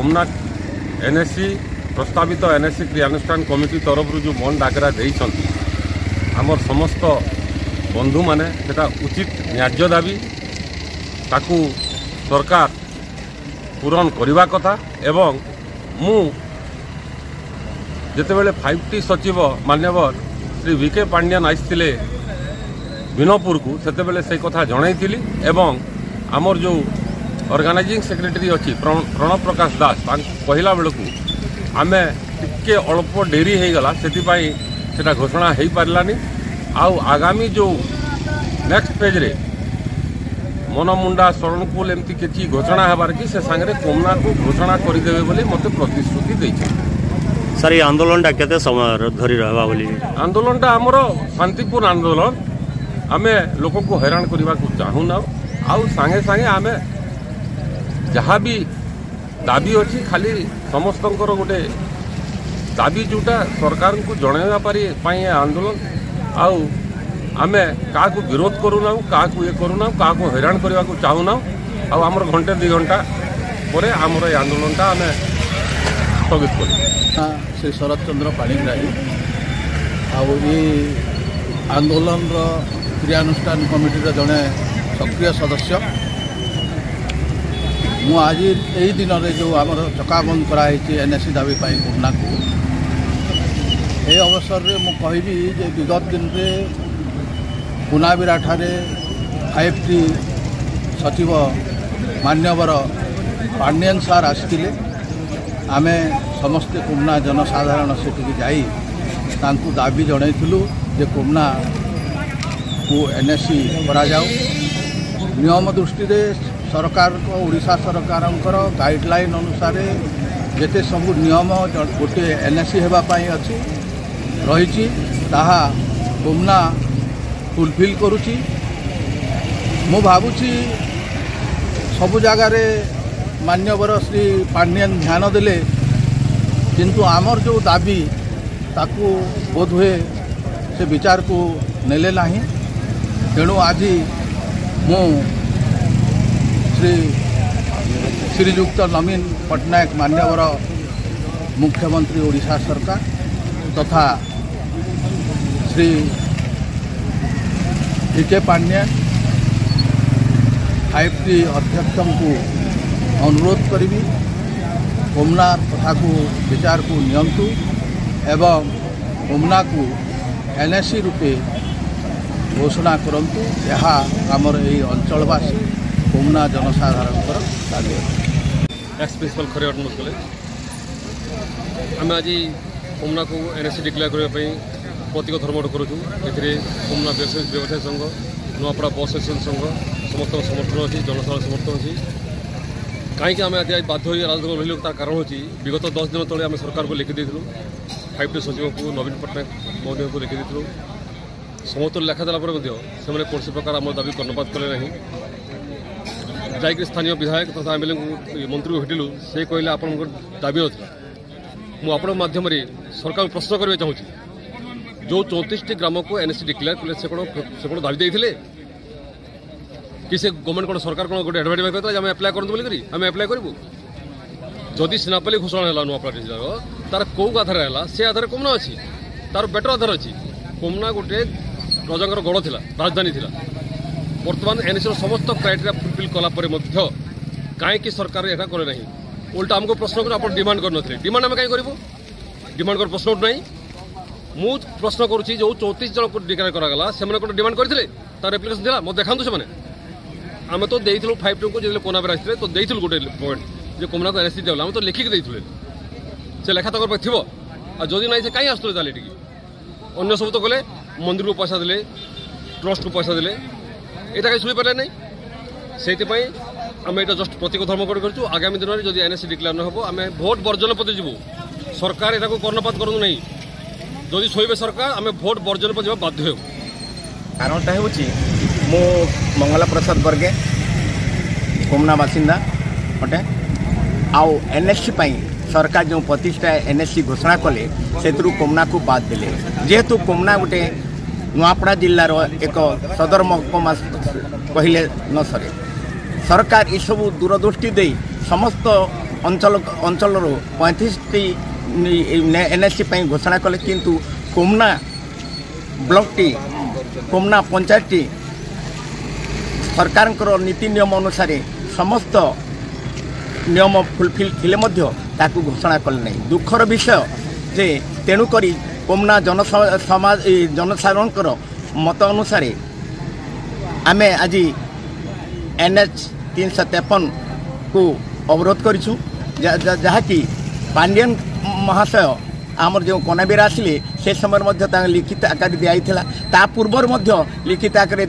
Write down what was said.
Somnath NSC প্রস্তাবিত NSC ক্রিয়ানুষ্ঠান committee তরফর যে মন ডাকরা দিয়েছেন আমার সমস্ত বন্ধু মানে সেটা উচিত ন্যায্য দাবি তাকু সরকার পূরণ করা কথা এবং মু যেতবে ফাইভ টি সচিব মান্যবর শ্রী ভি কে পাণ্ডিয়ান আসলে বিনপুরকু সেতবে সেই কথা জনাইলি এবং আমার যে ऑर्गेनाइजिंग सेक्रेटरी अच्छी प्रणव प्रकाश दास कहला बेलू आम टे अल्प डेरी होगा से घोषणा हो पारानी आउ आगामी जो नेक्स्ट पेज रे मनमुंडा शरणकूल एमती किसी घोषणा हबार कि कोमना को घोषणा करदे मत प्रतिश्रुति सर ये आंदोलन समय आंदोलन टाइम शांतिपूर्ण आंदोलन आम लोक को हैरान करने को चाहूना आउ सांगे सांगे आमे ଯାହା ବି ଦାବି ଅଛି ଖାଲି ସମସ୍ତଙ୍କର ଗୋଟେ ଦାବି ଯେଉଁଟା ସରକାରଙ୍କୁ ଜଣାଇବା ପାରି ପାଇଁ ଆନ୍ଦୋଳନ ଆଉ ଆମେ କାହାକୁ ବିରୋଧ କରୁନାହୁଁ କାହାକୁ ଇଏ କରୁନାହୁଁ କାହାକୁ ହଇରାଣ କରିବାକୁ ଚାହୁଁନାହୁଁ ଆଉ ଆମର ଘଣ୍ଟେ ଦୁଇ ଘଣ୍ଟା ପରେ ଆମର ଏ ଆନ୍ଦୋଳନଟା ଆମେ ସ୍ଥଗିତ କରୁ ସେ ଶରତ ଚନ୍ଦ୍ର ପାଣିଗ୍ରାହୀ ଆଉ ଏ ଆନ୍ଦୋଳନର କ୍ରିୟାନୁଷ୍ଠାନ କମିଟିର ଜଣେ ସକ୍ରିୟ ସଦସ୍ୟ ମୁଁ ଆଜି ଏହି ଦିନରେ ଯେଉଁ ଆମର ଚକାବନ୍ଦ କରାହେଇଛି ସି ଦାବି ପାଇଁ ପୂର୍ଣ୍ଣାକୁ ଏ ଅବସରରେ ମୁଁ କହିବି ଯେ ବିଗତ ଦିନରେ ପୁନାବିରାଠାରେ ଫାଇଭ୍ ଟି ସଚିବ ମାନ୍ୟବର ପାଣ୍ଡିଆନ୍ ସାର୍ ଆସିଥିଲେ ଆମେ ସମସ୍ତେ କୁମ୍ନା ଜନସାଧାରଣ ସେଠିକି ଯାଇ ତାଙ୍କୁ ଦାବି ଜଣାଇଥିଲୁ ଯେ କୁମ୍ନାକୁ ସି କରାଯାଉ ନିୟମ ଦୃଷ୍ଟିରେ ସରକାରଙ୍କ ଓଡ଼ିଶା ସରକାରଙ୍କର ଗାଇଡ଼ଲାଇନ୍ ଅନୁସାରେ ଯେତେ ସବୁ ନିୟମ ଗୋଟିଏ ଏନ୍ ଏସ୍ ସି ହେବା ପାଇଁ ଅଛି ରହିଛି ତାହା ବୁମ୍ନା ଫୁଲଫିଲ୍ କରୁଛି ମୁଁ ଭାବୁଛି ସବୁ ଜାଗାରେ ମାନ୍ୟବର ଶ୍ରୀ ପାଣ୍ଡିଆନ୍ ଧ୍ୟାନ ଦେଲେ କିନ୍ତୁ ଆମର ଯେଉଁ ଦାବି ତାକୁ ବୋଧହୁଏ ସେ ବିଚାରକୁ ନେଲେ ନାହିଁ ତେଣୁ ଆଜି ମୁଁ श्री श्रीयुक्त नवीन पट्टनायक मान्यवर मुख्यमंत्री ओडा सरकार तथा Shri DK Pandya five T अध्यक्ष को अनुरोध करी उम्ना कथा को विचार को निंतु एवं उम्ना को एनएससी रूपे घोषणा करूँ यह आमर यही अंचलवासी કોમના જનસાધારણ પર લાગ્યો એક્સ પ્રિન્સિપાલ ખરે ઓટોનોમસ કલેજ અમે આજે કોમનાકુ એનએસસી ડિક્લેર કરવા પાઈ প্রতীক ধর্মঠ করুছু এতে কমলা ব্যবসায়ী সংঘ নয়াপড়া বস এসোসিয়েসন সংঘ সমস্ত সমর্থন অছি জনসাধারণ সমর্থন অছি কাইকি আমি আজ বাধ্য হয়ে রাজনীতি রহিলু তার কারণ হচ্ছে বিগত দশ দিন তলে আমি সরকারকে লিখি দিয়েছিলু ফাইভ টি সচিবকু নবীন পট্টনাক মহোদয়কে লিখি দিয়েছিলু সমস্ত লেখা দেলা পরে মধ্যে সে কৌশি প্রকার আমার দাবি কর্ণপাত কলে না ଯାଇକି ସ୍ଥାନୀୟ ବିଧାୟକ ତଥା ଏମ୍ଏଲ୍ଏଙ୍କୁ ମନ୍ତ୍ରୀଙ୍କୁ ଭେଟିଲୁ ସେ କହିଲେ ଆପଣଙ୍କର ଦାବି ନଥିଲା ମୁଁ ଆପଣଙ୍କ ମାଧ୍ୟମରେ ସରକାରଙ୍କୁ ପ୍ରଶ୍ନ କରିବାକୁ ଚାହୁଁଛି ଯେଉଁ ଚଉତିରିଶଟି ଗ୍ରାମକୁ ଏନ୍ଏସ୍ସି ଡିକ୍ଲେୟାର କଲେ ସେ କ'ଣ ସେ କ'ଣ ଦାବି ଦେଇଥିଲେ କି ସେ ଗଭର୍ଣ୍ଣମେଣ୍ଟ କ'ଣ ସରକାର କ'ଣ ଗୋଟେ ଆଡ଼ଭାଇଜମେଣ୍ଟ କରିଥିଲା ଆମେ ଆପ୍ଲାଏ କରନ୍ତୁ ବୋଲିକରି ଆମେ ଆପ୍ଲାଏ କରିବୁ ଯଦି ସିନାପାଲି ଘୋଷଣା ହେଲା ନୂଆପଡ଼ା ଜିଲ୍ଲାର ତାର କେଉଁ ଆଧାର ହେଲା ସେ ଆଧାର କୋମନା ଅଛି ତାର ବେଟର ଆଧାର ଅଛି କୋମନା ଗୋଟେ ରଜାଙ୍କର ଗଡ଼ ଥିଲା ରାଜଧାନୀ ଥିଲା বর্তমান এনএসএর সমস্ত ক্রাইটেরিয়া ফুলফিল কলাপরে মধ্য কাইকি সরকার এটা করে না উল্টা আমাকে প্রশ্ন করে আপনার ডিমান্ড করে ডিমান্ড আমি কাই করব ডিমান্ড করার প্রশ্ন নাই মু প্রশ্ন করছি যে চৌত্রিশ জনক ডিক্লেয়ার করাগলা সে কোন ডিমান্ড করে তার আপ্লিকেশন দিলা মতো দেখান্তু সে আমি তো দিয়েছিল ফাইভ টুকু যেতে কোনাবের আসলে তো দিয়েছিল গোটে পয়েন্ট যে কোমনাকে এনএসি দেওয়া আমি তো লিখিকি দিয়েছিল সে লেখা তাঁর পাখে থাকবে আর যদি নাই সে কাই আসলে তাহলে এটিকি অন্য সব তো কলে মন্দিরকে পয়সা দেলে ট্রস্টকে পয়সা দেলে এটাকে শুই পালে নাই সেইতে পাই আমি এটা জাস্ট প্রতীক ধর্ম কৰো আগামি দিনৰ যদি এনএসসি ডিক্লেৰ নহব আমি ভোট বৰ্জন কৰিম সরকারে তাক কৰণপাত কৰোন নাই যদি সইবে সরকার আমি ভোট বৰ্জন কৰিব বাধ্য হওঁ কাৰণ তাই হৈ হচি ম মঙ্গলা প্ৰসাদ বৰগে কুমনা মাছিন দা ওটে আউ এনএসসি পাই সরকারে যো প্ৰতিষ্ঠা এনএসসি ঘোষণা কৰলে সেইত্ৰু কুমনাক বাদ দিলে যেতু কুমনা ওটে ନୂଆପଡ଼ା ଜିଲ୍ଲାର ଏକ ସଦର ମହକୁମା କହିଲେ ନ ସରେ ସରକାର ଏସବୁ ଦୂରଦୃଷ୍ଟି ଦେଇ ସମସ୍ତ ଅଞ୍ଚଳ ଅଞ୍ଚଳରୁ ପଇଁତିରିଶଟି ଏନ୍ଏସ୍ସି ପାଇଁ ଘୋଷଣା କଲେ କିନ୍ତୁ କୋମନା ବ୍ଲକଟି କୋମନା ପଞ୍ଚାୟତଟି ସରକାରଙ୍କର ନୀତି ନିୟମ ଅନୁସାରେ ସମସ୍ତ ନିୟମ ଫୁଲଫିଲ୍ ଥିଲେ ମଧ୍ୟ ତାକୁ ଘୋଷଣା କଲେ ନାହିଁ ଦୁଃଖର ବିଷୟ ଯେ ତେଣୁକରି କୋମନା ଜନ ସମାଜ ଜନସାଧାରଣଙ୍କର ମତ ଅନୁସାରେ ଆମେ ଆଜି ଏନ୍ଏଚ୍ ତିନିଶହ ତେପନକୁ ଅବରୋଧ କରିଛୁ ଯାହାକି ପାଣ୍ଡିଆନ ମହାଶୟ ଆମର ଯେଉଁ କନାବିରା ଆସିଲେ ସେ ସମୟରେ ମଧ୍ୟ ତାଙ୍କ ଲିଖିତ ଆକାରରେ ଦିଆଯାଇଥିଲା ତା ପୂର୍ବରୁ ମଧ୍ୟ ଲିଖିତ ଆକାରରେ